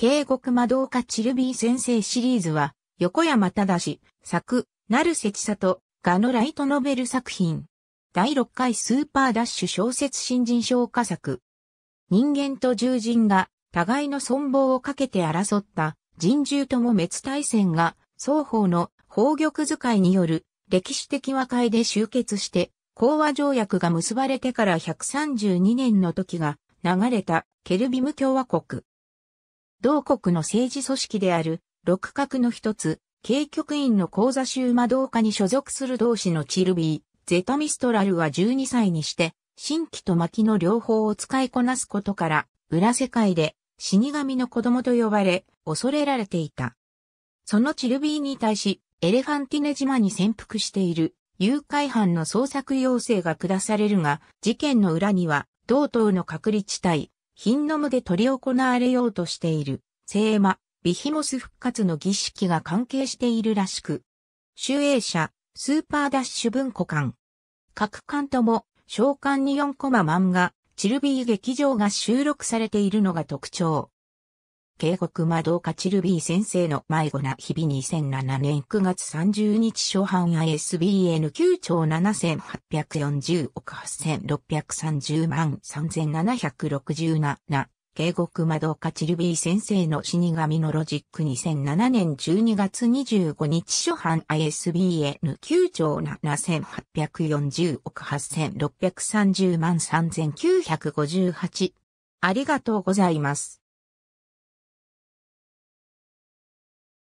京極魔導家チルビー先生シリーズは、横山正作、成瀬千里、ガノライトノベル作品。第6回スーパーダッシュ小説新人賞佳作。人間と獣人が互いの存亡をかけて争った人獣とも滅大戦が双方の宝玉使いによる歴史的和解で終結して講和条約が結ばれてから132年の時が流れたケルビム共和国。同国の政治組織である六角の一つ、警局員の講座州魔導家に所属する同士のチルビー、ゼタミストラルは12歳にして、新規と薪の両方を使いこなすことから、裏世界で死神の子供と呼ばれ、恐れられていた。そのチルビーに対し、エレファンティネ島に潜伏している誘拐犯の捜索要請が下されるが、事件の裏には、同等の隔離地帯、ヒンノムで取り行われようとしている、聖魔、ビヒモス復活の儀式が関係しているらしく、集英社、スーパーダッシュ文庫館。各館とも、召喚に4コマ漫画、チルビー劇場が収録されているのが特徴。警告魔導家チルビー先生の迷子な日々2007年9月30日初版 ISBN 9兆7840億8630万3767警告魔導家チルビー先生の死神のロジック2007年12月25日初版 ISBN 9兆7840億8630万3958ありがとうございます。